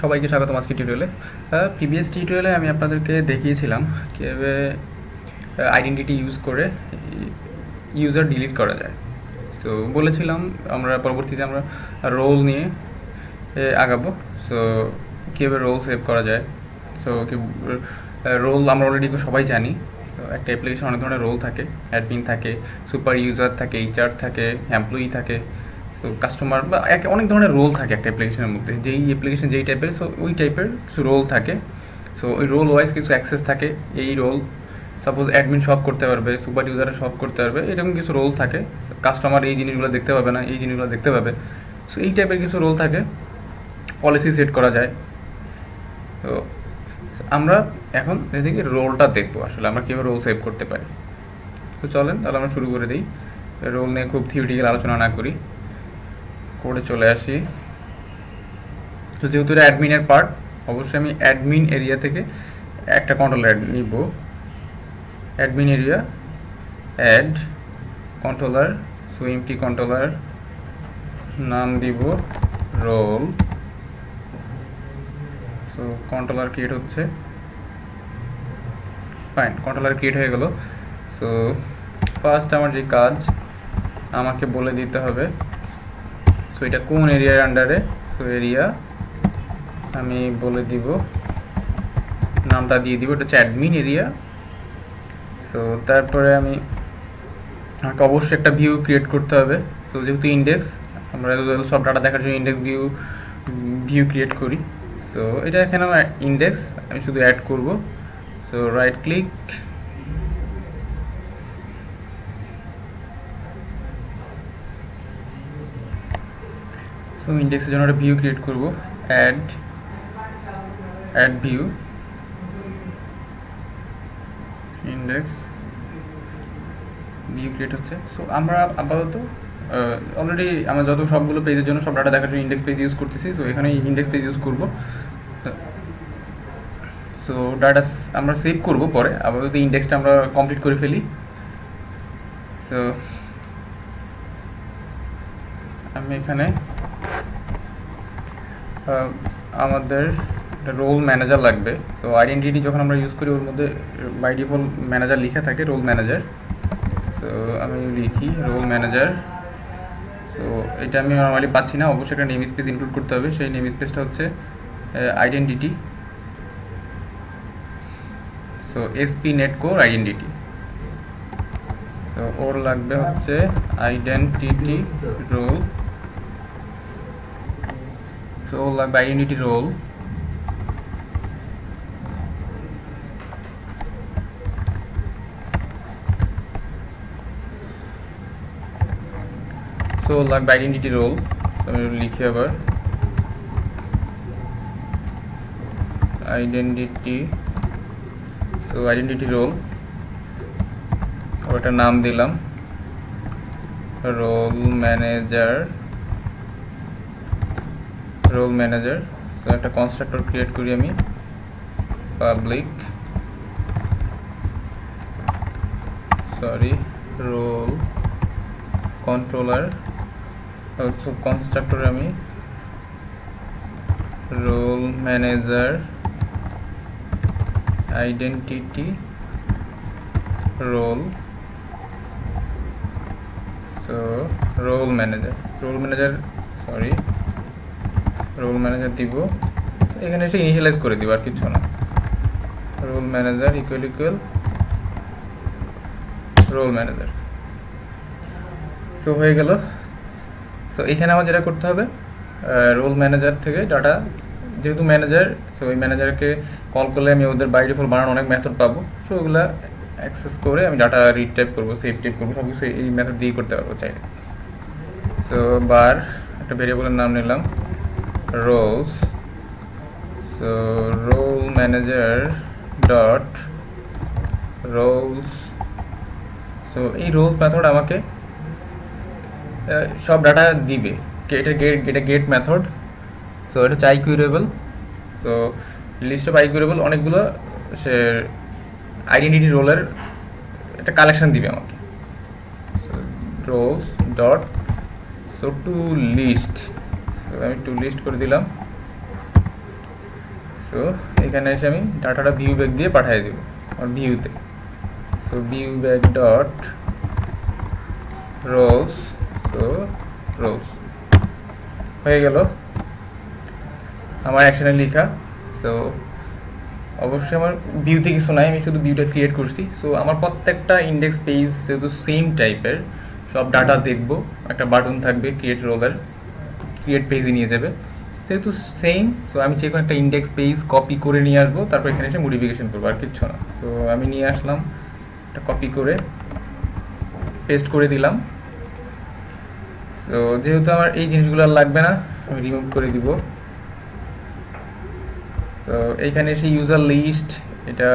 সবাইকে স্বাগতম আজকে টিউটোরিয়ালে প্রিভিয়াস টিউটোরিয়ালে আমি আপনাদেরকে দেখিয়েছিলাম কীভাবে আইডেন্টিটি ইউজ করে ইউজার ডিলিট করা যায়। সো বলেছিলাম, আমরা পরবর্তীতে আমরা রোল নিয়ে আগাবো। সো কীভাবে রোল সেভ করা যায়। সো রোল আমরা অলরেডি সবাই জানি। একটা অ্যাপ্লিকেশন অনেক ধরনের রোল থাকে। অ্যাডমিন থাকে সুপার ইউজার থাকে এইচআর থাকে এমপ্লয়ি থাকে। কাস্টমার বা এক, অনেক ধরনের রোল থাকে একটা অ্যাপ্লিকেশনের মধ্যে। যেই অ্যাপ্লিকেশন যেই টাইপের সো ওই টাইপের কিছু রোল থাকে। সো ওই রোল ওয়াইজ কিছু অ্যাক্সেস থাকে এই রোল সাপোজ অ্যাডমিন সব করতে পারবে সুপার ইউজারে সব করতে পারবে, এরকম কিছু রোল থাকে। কাস্টমার এই জিনিসগুলো দেখতে পাবে না, এই জিনিসগুলো দেখতে পাবে। সো এই টাইপের কিছু রোল থাকে। পলিসি সেট করা যায়। তো আমরা এখন এদিকে রোলটা দেখব আসলে, আমরা কীভাবে রোল সেভ করতে পারি। তো চলেন তাহলে আমরা শুরু করে দিই। রোল নিয়ে খুব থিওরিটিক্যাল আলোচনা না করি। করে চলে আসি। তো যেহেতু অ্যাডমিনের পার্ট অবশ্যই আমি অ্যাডমিন এরিয়া থেকে একটা কন্ট্রোলার নিব। অ্যাডমিন এরিয়া অ্যাড কন্ট্রোলার সুইমটি কন্ট্রোলার নাম দিব রোল তো কন্ট্রোলার ক্রিয়েট হচ্ছে। ফাইন কন্ট্রোলার ক্রিয়েট হয়ে গেল। সো ফার্স্ট আমার যে কাজ, আমাকে বলে দিতে হবে। সো এটা কোন এরিয়ার আন্ডারে সো এরিয়া আমি বলে দিব। নামটা দিয়ে দিব, এটা হচ্ছে অ্যাডমিন এরিয়া সো তারপরে আমি, আমাকে অবশ্যই একটা ভিউ ক্রিয়েট করতে হবে। সো যেহেতু ইন্ডেক্স আমরা সব ডাটা দেখার জন্য ইন্ডেক্স ভিউ ভিউ ক্রিয়েট করি। সো এটা এখানে ইন্ডেক্স আমি শুধু অ্যাড করব। সো রাইট ক্লিক সো ইন্ডেক্সের জন্য একটা ভিউ ক্রিয়েট করব add add view index view create হচ্ছে। সো আমরা আপাতত অলরেডি আমরা যত সবগুলো পেজের জন্য সব ডাটা দেখার জন্য ইন্ডেক্স পেজ ইউজ করতেছি সো এখানে ইন্ডেক্স পেজ ইউজ করব। সো ডাটা আমরা সেভ করব পরে, আপাতত ইন্ডেক্সটা আমরা কমপ্লিট করে ফেলি। সো আমি এখানে আমাদের রোল ম্যানেজার লাগবে। তো আইডেন্টিটি যখন আমরা ইউজ করি, ওর মধ্যে বাই ম্যানেজার লেখা থাকে রোল ম্যানেজার তো আমি লিখি রোল ম্যানেজার তো এটা আমি নর্মালি পাচ্ছি না, অবশ্যই একটা নেম স্পেস ইনক্লুড করতে হবে। সেই নেম স্পেসটা হচ্ছে identity so ASP NET core identity তো ওর লাগবে হচ্ছে আইডেন্টিটি রোল তো ওর লাগবে আইডেন্টিটি রোল সো লাগবে আইডেন্টিটি রোল আমি লিখি আবার। আইডেন্টিটি সো আইডেন্টিটি রোল ওটা নাম দিলাম। Role manager role manager so একটা কনস্ট্রাক্টর ক্রিয়েট করি আমি। Public sorry role controller also constructor আমি। Role manager identity role so role manager role manager sorry role manager দিব। এখানে এসে ইনিশিয়ালাইজ করে দিব, আর কিছু না। Role manager equal equal role manager so হয়ে গেল। সো এখানে আমার যেটা করতে হবে রোল ম্যানেজার থেকে ডাটা যেহেতু ম্যানেজার সো ওই ম্যানেজারকে কল করলে আমি ওদের বাই ডিফল্ট বানানোর অনেক মেথড পাবো। সো ওগুলো অ্যাক্সেস করে আমি ডাটা রিড টাইপ করব সেভ টাইপ করব সব কিছু এই মেথড দিয়েই করতে পারব চাইলে। তো বার একটা ভেরিয়েবলের নাম নিলাম। Roles so role manager dot roles so এই রোলস মেথড আমাকে সব ডাটা দিবে। এটা গেট এটা গেট মেথড সো এটা হচ্ছে IQueryable so list of IQueryable অনেকগুলো, সে আইডেন্টিটি রোলের একটা কালেকশন দিবে আমাকে। Roles dot so to list আমি টু লিস্ট করে দিলাম। সো এখানে এসে আমি ডাটাটা ভিউ ব্যাক দিয়ে পাঠিয়ে দেবো, আমার ভিউতে so view bag dot roles so roles হয়ে গেল। আমার অ্যাকশনে লেখা সো অবশ্যই আমার ভিউতে কিছু নাই, আমি শুধু ভিউটা ক্রিয়েট করছি। সো আমার প্রত্যেকটা ইন্ডেক্স পেজ যেহেতু সেম টাইপের সব ডাটা দেখব, একটা বাটন থাকবে ক্রিয়েট রোলার ক্রিয়েট পেজে নিয়ে যাবে। যেহেতু সেম সো আমি যে কোনো একটা ইন্ডেক্স পেজ কপি করে নিয়ে আসব, তারপর এখানে এসে মডিফিকেশন করব, আর কিচ্ছু না। তো আমি নিয়ে আসলাম এটা কপি করে পেস্ট করে দিলাম। তো যেহেতু আমার এই জিনিসগুলো আর লাগবে না, আমি রিমুভ করে দিব। তো এইখানে এসে ইউজার লিস্ট এটা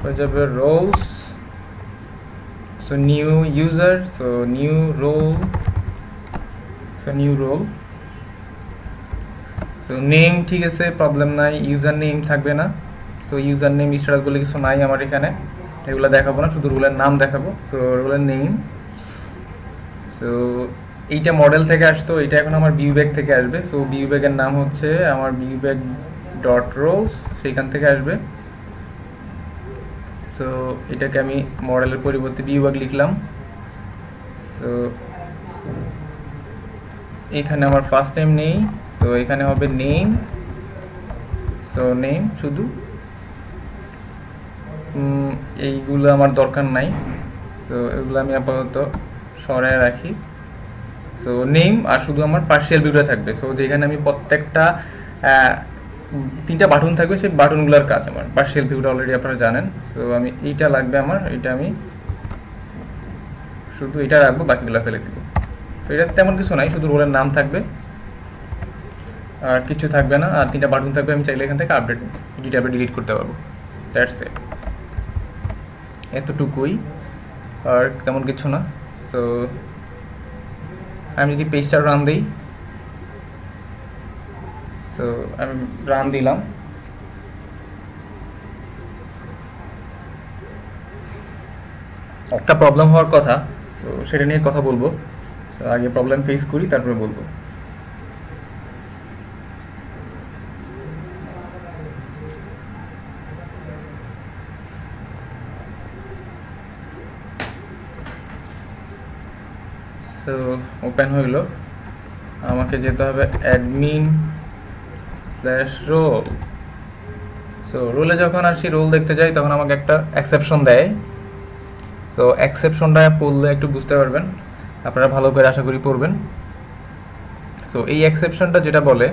হয়ে যাবে roles so new user so new role so new role so name ঠিক আছে প্রবলেম নাই ইউজার নেম থাকবে না। সো ইউজার নেম স্ট্যাটাস বলে কিছু নাই আমার এখানে। এগুলো দেখাবো না, শুধু রোলের নাম দেখাবো। সো রোলের নেম সো এইটা মডেল থেকে আসতো এটা এখন আমার ভিউ ব্যাগ থেকে আসবে। সো ভিউ ব্যাগের নাম হচ্ছে আমার ভিউ ব্যাগ ডট রোলস সেইখান থেকে আসবে। সো এটাকে আমি মডেলের পরিবর্তে ভিউ ব্যাগ লিখলাম। সো এখানে আমার ফার্স্ট নেম নেই, তো এখানে হবে নেম সো নেম শুধু এইগুলো আমার দরকার নাই, তো এগুলো আমি আপাতত সরায় রাখি, তো নেম আর শুধু আমার পার্সিয়াল ভিউটা থাকবে সো যেখানে আমি প্রত্যেকটা তিনটা বাটন থাকবে, সেই বাটনগুলোর কাজ আমার পার্সিয়াল ভিউটা অলরেডি আপনারা জানেন তো আমি এইটা লাগবে আমার, এটা আমি শুধু এটা রাখব, বাকিগুলো ফেলে দিব। তো এটা তেমন কিছু নাই, শুধু রোলের নাম থাকবে। আর কিছু থাকবে না, আর তিনটা বাটন থাকবে, আমি চাইলে এখান থেকে আপডেট ডিটেলে ডিলিট করতে পারব। দ্যাটস ইট এতটুকুই, আর তেমন কিছু না। তো আমি যদি পেজটা রান দিই তো আমি রান দিলাম। একটা প্রবলেম হওয়ার কথা তো সেটা নিয়ে কথা বলব। আগে প্রবলেম ফেস করি, তারপরে বলব। তো ওপেন হইল আমাকে যেতে হবে অ্যাডমিন স্ল্যাশ রোল সো রোলে যখন আসি রোল দেখতে যাই, তখন আমাকে একটা অ্যাকসেপশন দেয়। সো এক্সেপশনটা পড়লে একটু বুঝতে পারবেন। আপনারা ভালো করে আশা করি পড়বেন। সো এই এক্সেপশনটা যেটা বলে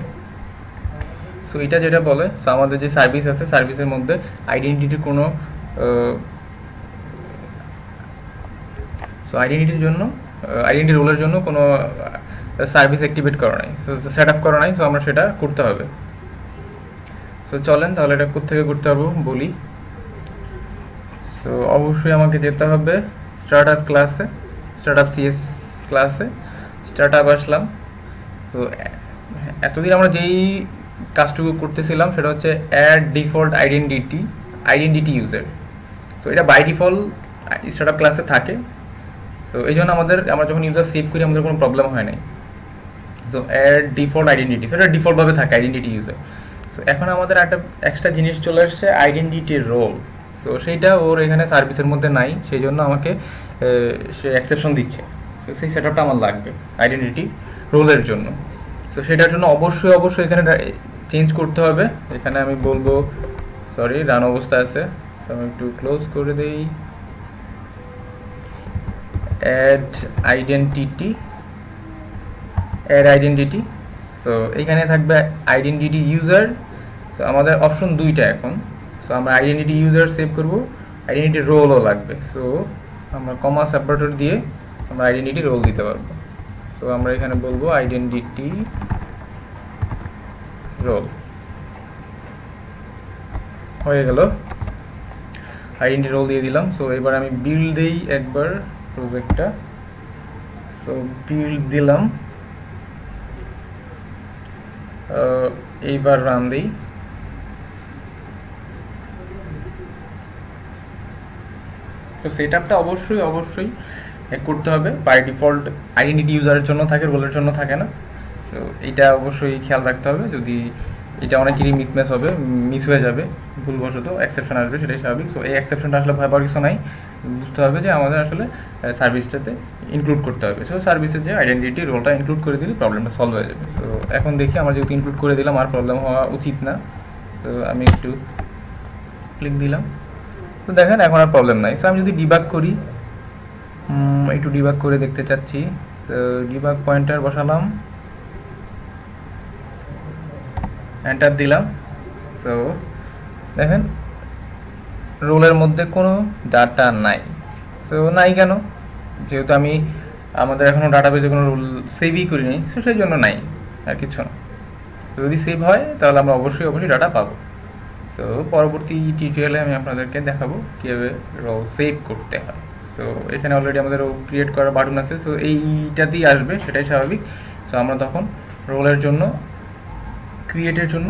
সো এটা যেটা বলে সো আমাদের যে সার্ভিস আছে সার্ভিসের মধ্যে আইডেন্টিটির কোনো সো আইডেন্টিটির জন্য আইডেন্টি রোলের জন্য কোনো সার্ভিস অ্যাক্টিভেট করা নাই। সো সেট আপ করা নাই সো আমরা সেটা করতে হবে। সো চলেন, তাহলে এটা কোথেকে করতে পারব, বলি। সো অবশ্যই আমাকে যেতে হবে স্টার্ট আপ ক্লাসে স্টার্ট আপ সিএস ক্লাসে স্টার্ট আপ আসলাম। তো, এতদিন আমরা যেই কাজটুকু করতেছিলাম সেটা হচ্ছে add default identity identity user so এটা বাই ডিফল্ট স্টার্ট আপ ক্লাসে থাকে। তো এই জন্য আমাদের, আমরা যখন ইউজার সেভ করি, আমাদের কোনো প্রবলেম হয় নাই। সো অ্যাড ডিফল্ট আইডেন্টিটি সেটা ডিফল্টভাবে থাকে আইডেন্টিটি ইউজার সো এখন আমাদের একটা এক্সট্রা জিনিস চলে আসছে আইডেন্টিটির রোল তো সেইটা ওর এখানে সার্ভিসের মধ্যে নাই, সেই জন্য আমাকে সে অ্যাকসেপশন দিচ্ছে। সেই সেট আমার লাগবে আইডেন্টিটি রোলের জন্য। তো সেটার জন্য অবশ্যই অবশ্যই এখানে চেঞ্জ করতে হবে। এখানে আমি বলব সরি রান অবস্থা আছে। আমি একটু ক্লোজ করে দিই। Add identity add identity so এইখানে থাকবে আইডেন্টিটি ইউজার তো আমাদের অপশন দুইটা এখন। সো আমরা আইডেন্টিটি ইউজার সেভ করব। আইডেন্টিটি রোলও লাগবে। সো আমরা কমা সেপারেটর দিয়ে আমরা আইডেন্টিটি রোল দিতে পারব। তো আমরা এখানে বলব আইডেন্টিটি রোল হয়ে গেল। আইডেন্টি রোল দিয়ে দিলাম। সো এবার আমি বিল্ড দেই একবার প্রজেক্টটা সো বিল্ড দিলাম। এইবার রান দিই। তো সেট অবশ্যই অবশ্যই করতে হবে। বাই ডিফল্ট আইডেন্টিটি ইউজারের জন্য থাকে রোলের জন্য থাকে না। তো এটা অবশ্যই খেয়াল রাখতে হবে। যদি এটা অনেকেরই মিসম্যাচ হবে মিস হয়ে যাবে, ভুলবশত অ্যাকসেপশন আসবে, সেটাই স্বাভাবিক। সো এই এক্সেপশনটা আসলে ভয় পাওয়ার কিছু নাই। বুঝতে হবে যে আমাদের আসলে সার্ভিসটাতে ইনক্লুড করতে হবে। সো সার্ভিসের যে আইডেন্টিটি রোলটা ইনক্লুড করে দিলে প্রবলেমটা সলভ হয়ে যাবে। তো এখন দেখি আমরা যেহেতু ইনক্লুড করে দিলাম, আর প্রবলেম হওয়া উচিত না। তো আমি একটু ক্লিক দিলাম। তো দেখেন, এখন আর প্রবলেম নাই। সো আমি যদি ডিবাগ করি একটু ডিবাগ করে দেখতে চাচ্ছি। ডিবাগ পয়েন্টার বসালাম। এন্টার দিলাম। সো দেখেন, রোলের মধ্যে কোনো ডাটা নাই। সো নাই কেন? যেহেতু আমি আমাদের এখনও ডাটাবেজে কোনো রুল সেভই করিনি সো সেই জন্য নাই, আর কিছু না। তো যদি সেভ হয়, তাহলে আমরা অবশ্যই অবশ্যই ডাটা পাবো। সো পরবর্তী টিউটোরিয়ালে আমি আপনাদেরকে দেখাবো কীভাবে রোল সেভ করতে হয়। সো এখানে অলরেডি আমাদের ক্রিয়েট করার বাটন আছে। সো এইটাতেই আসবে, সেটাই স্বাভাবিক। সো আমরা তখন রোলের জন্য ক্রিয়েটের জন্য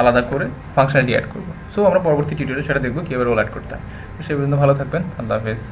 আলাদা করে ফাংশনালিটি অ্যাড করব। সো আমরা পরবর্তী টিউটোরিয়াল সেটা দেখব, কীভাবে রোল অ্যাড করতে হয়। সেই পর্যন্ত ভালো থাকবেন। আল্লাহ হাফেজ।